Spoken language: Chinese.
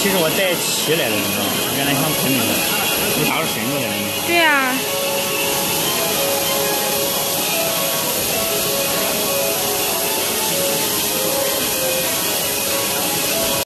其实我带齐来了，你知道吗？原来想喷你的，你啥时候伸来的？对啊。